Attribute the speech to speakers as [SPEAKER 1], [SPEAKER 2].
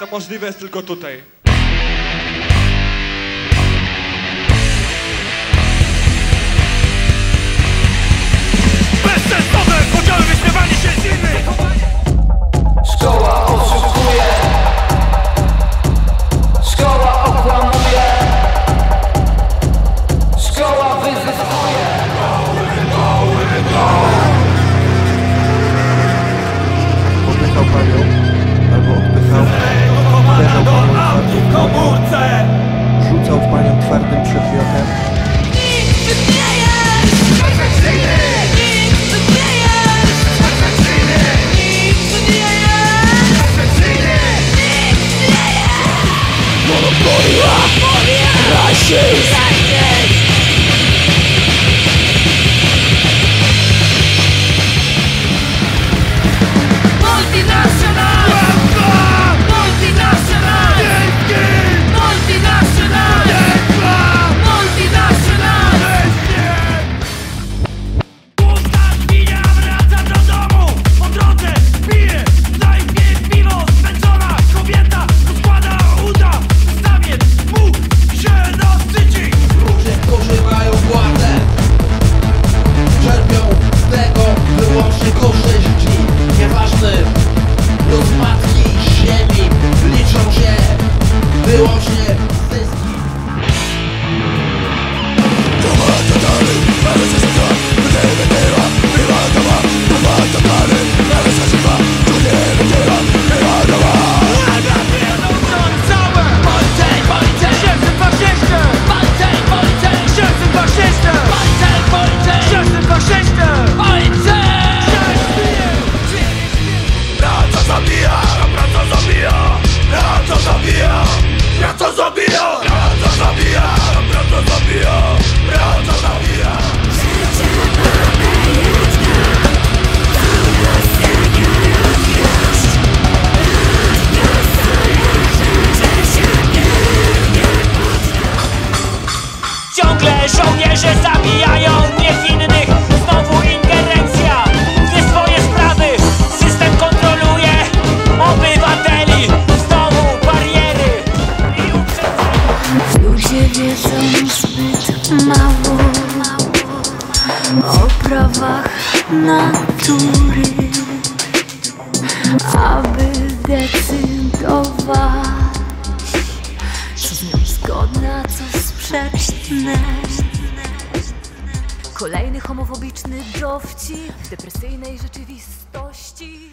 [SPEAKER 1] to możliwe jest tylko tutaj.
[SPEAKER 2] W
[SPEAKER 3] panią twardym przedmiotem.
[SPEAKER 4] Multinational!
[SPEAKER 2] Zabija, praca zabija Praca zabija, praca zabija Praca zabija
[SPEAKER 5] Ciągle żołnierze zabijają
[SPEAKER 4] wiedzą zbyt mało o prawach natury, aby decydować, co z nią zgodne, co sprzeczne. Kolejny homofobiczny dowcip depresyjnej rzeczywistości.